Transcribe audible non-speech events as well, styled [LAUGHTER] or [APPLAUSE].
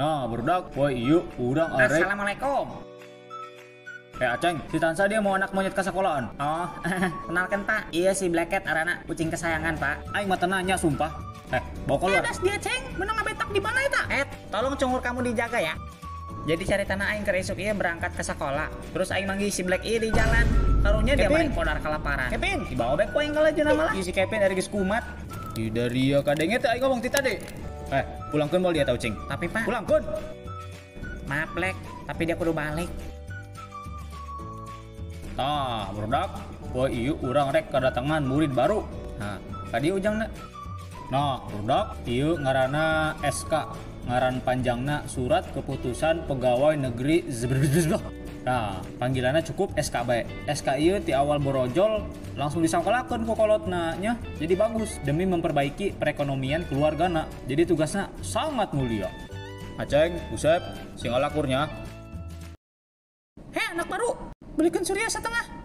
Nah, berudak, woi yuk, urang arek. Assalamualaikum. Eh Aceng, si Tansa dia mau anak monyet ke sekolahan. Oh, [LAUGHS] kenalkan Pak. Iya si Black Cat arana kucing kesayangan Pak. Aing mata nanya sumpah. Eh, bawa keluar. das dia ceng, menang betak di mana eta? Eh, tolong cungur kamu dijaga ya. Jadi cari tanah aing ke esuk iya berangkat ke sekolah. Terus aing manggil si Black iya di jalan. Karunya dia main podar kelaparan. Kevin. di bawah back poin kalau jeung malah. Si Kevin dari geus kumat. Di dari ya kadenge teh aing ngomong ti tadi. Eh, pulangkeun bae dia tau cing. Tapi Pak, Pulangkeun. maaf Black, tapi dia kudu balik. Tah, berudak. Woi ieu urang rek kedatangan murid baru. Nah, tadi ujangna. Nah, berudak ieu ngaranna SK. Ngaran panjangna Surat Keputusan Pegawai Negeri. [LAUGHS] Nah, panggilannya cukup SKB. SK ieu ti awal borojol langsung disangkalakeun ku kolotna nya. Jadi bagus demi memperbaiki perekonomian keluargana. Jadi tugasnya sangat mulia. Aceng, Usep, sing alakurnya. Heh, anak baru. Belikan Surya setengah.